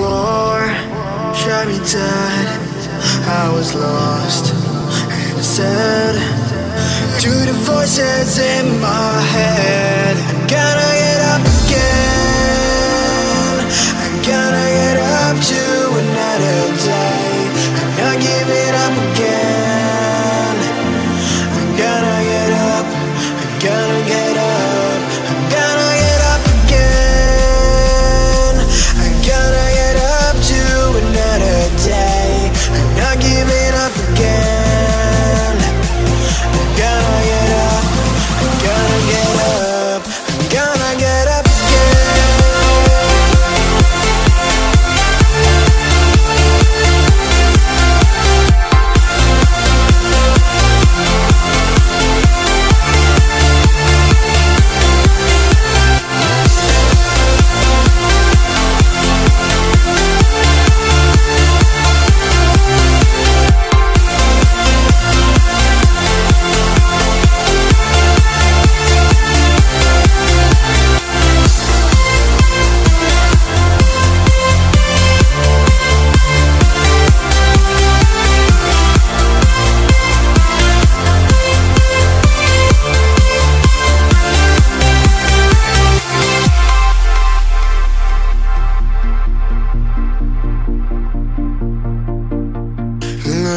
before shot me dead. I was lost. And I said to the voices in my head, I'm gonna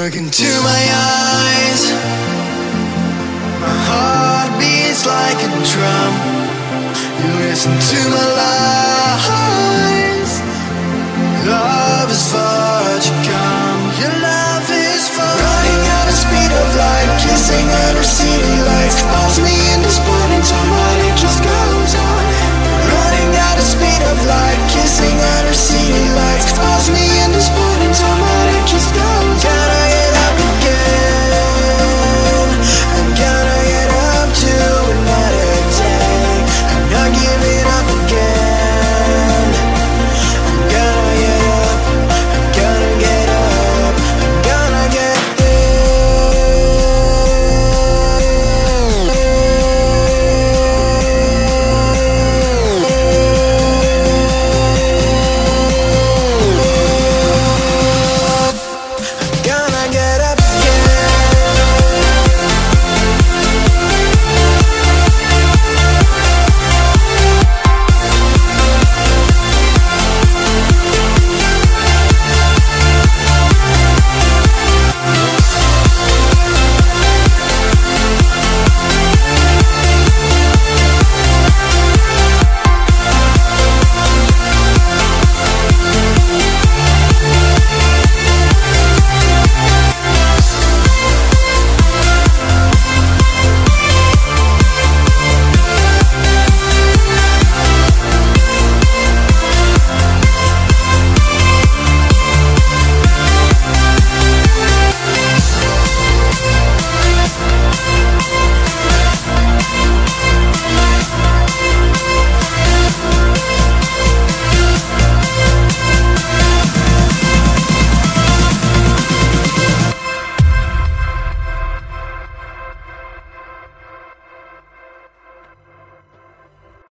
Look into my eyes. My heart beats like a drum. You listen to